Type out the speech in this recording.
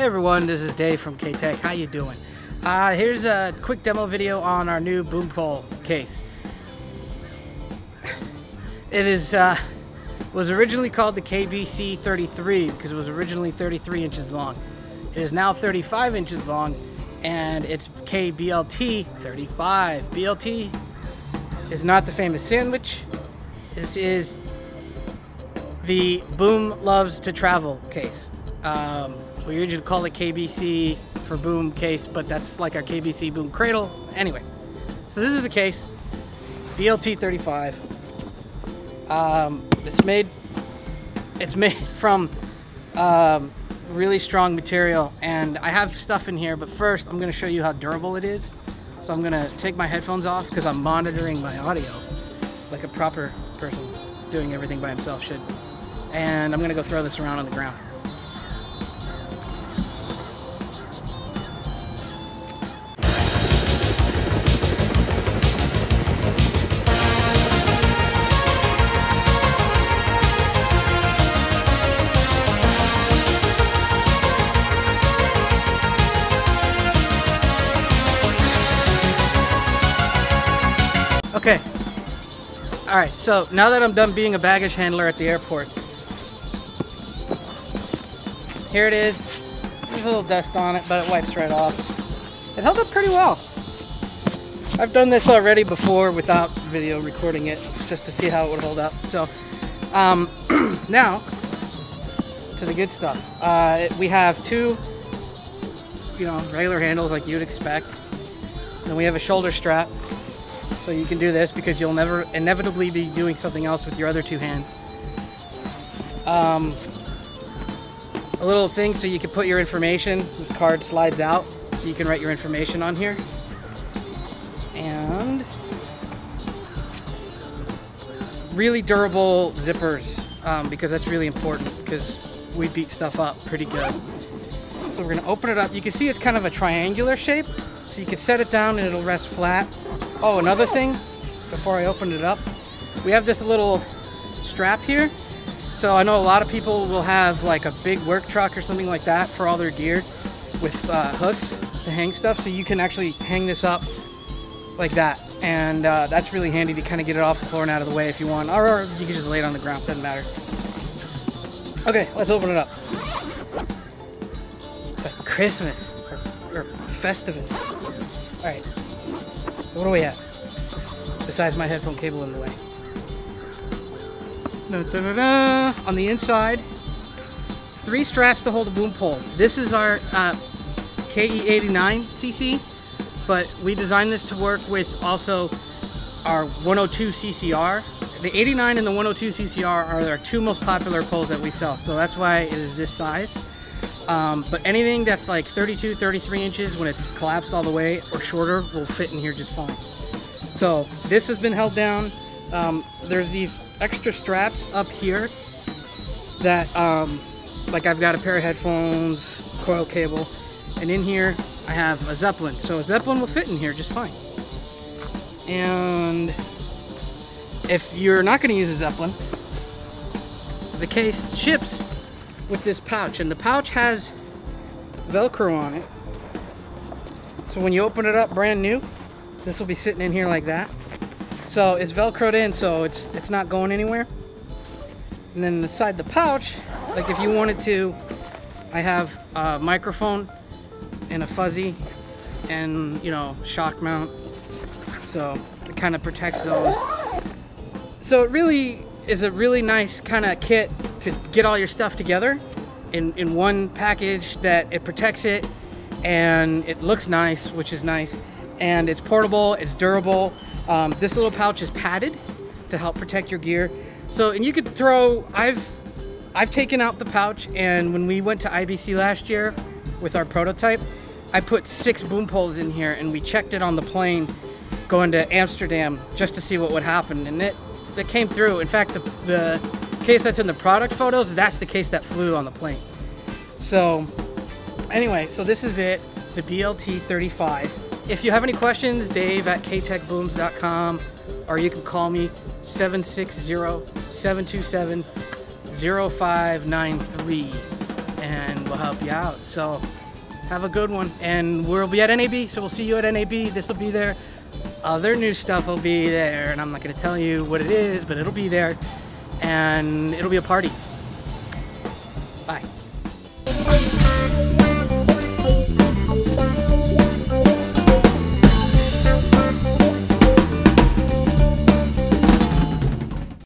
Hey everyone, this is Dave from K-Tek. How you doing? Uh, here's a quick demo video on our new boom pole case. It is uh, was originally called the KBC 33 because it was originally 33 inches long. It is now 35 inches long, and it's KBLT 35. BLT is not the famous sandwich. This is the Boom Loves to Travel case. Um, we usually call it KBC for boom case, but that's like our KBC boom cradle. Anyway, so this is the case, BLT 35. Um, it's made, it's made from um, really strong material, and I have stuff in here. But first, I'm going to show you how durable it is. So I'm going to take my headphones off because I'm monitoring my audio like a proper person doing everything by himself should. And I'm going to go throw this around on the ground. Okay. All right. So now that I'm done being a baggage handler at the airport, here it is. There's a little dust on it, but it wipes right off. It held up pretty well. I've done this already before without video recording it, just to see how it would hold up. So um, now to the good stuff. Uh, we have two, you know, regular handles like you'd expect. Then we have a shoulder strap so you can do this because you'll never inevitably be doing something else with your other two hands. Um, a little thing so you can put your information. This card slides out so you can write your information on here. And really durable zippers um, because that's really important because we beat stuff up pretty good. So we're gonna open it up. You can see it's kind of a triangular shape. So you can set it down and it'll rest flat Oh, another thing, before I open it up, we have this little strap here. So I know a lot of people will have like a big work truck or something like that for all their gear with uh, hooks to hang stuff. So you can actually hang this up like that. And uh, that's really handy to kind of get it off the floor and out of the way if you want. Or, or you can just lay it on the ground, doesn't matter. Okay, let's open it up. It's like Christmas or, or Festivus. All right, what do we have? Besides my headphone cable in the way. Da, da, da, On the inside, three straps to hold a boom pole. This is our uh, KE89cc, but we designed this to work with also our 102 CCR. The 89 and the 102 CCR are our two most popular poles that we sell, so that's why it is this size. Um, but anything that's like 32, 33 inches when it's collapsed all the way or shorter will fit in here just fine. So this has been held down. Um, there's these extra straps up here that, um, like I've got a pair of headphones, coil cable, and in here I have a Zeppelin. So a Zeppelin will fit in here just fine. And if you're not going to use a Zeppelin, the case ships with this pouch and the pouch has velcro on it. So when you open it up brand new this will be sitting in here like that. So it's velcroed in so it's it's not going anywhere. And then inside the pouch like if you wanted to I have a microphone and a fuzzy and you know shock mount. So it kind of protects those. So it really is a really nice kind of kit to get all your stuff together in, in one package that it protects it and it looks nice, which is nice. And it's portable, it's durable. Um, this little pouch is padded to help protect your gear. So, and you could throw, I've, I've taken out the pouch and when we went to IBC last year with our prototype, I put six boom poles in here and we checked it on the plane going to Amsterdam just to see what would happen. And it, it came through. In fact, the, the case that's in the product photos, that's the case that flew on the plane. So anyway, so this is it, the BLT 35. If you have any questions, dave at ktekbooms.com or you can call me 760-727-0593. and we'll help you out. So have a good one. And we'll be at NAB, so we'll see you at NAB. This will be there. Other new stuff will be there, and I'm not going to tell you what it is, but it'll be there. And it'll be a party. Bye.